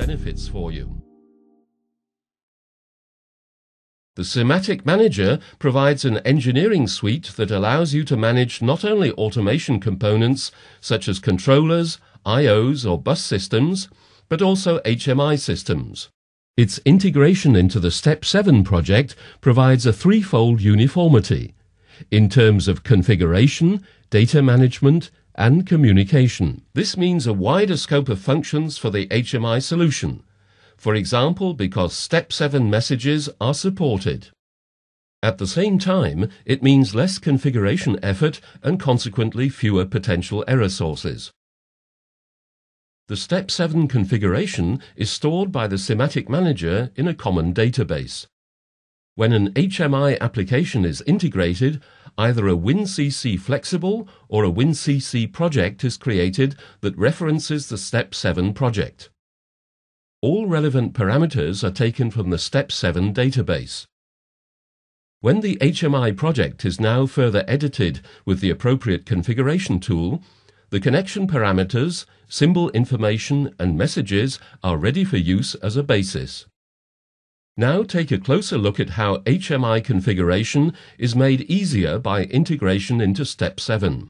benefits for you. The SIMATIC Manager provides an engineering suite that allows you to manage not only automation components such as controllers, IOs or bus systems, but also HMI systems. Its integration into the Step 7 project provides a threefold uniformity in terms of configuration, data management, and communication. This means a wider scope of functions for the HMI solution, for example because Step 7 messages are supported. At the same time, it means less configuration effort and consequently fewer potential error sources. The Step 7 configuration is stored by the SIMATIC Manager in a common database. When an HMI application is integrated, either a WinCC flexible or a WinCC project is created that references the Step 7 project. All relevant parameters are taken from the Step 7 database. When the HMI project is now further edited with the appropriate configuration tool, the connection parameters, symbol information and messages are ready for use as a basis. Now take a closer look at how HMI configuration is made easier by integration into Step 7.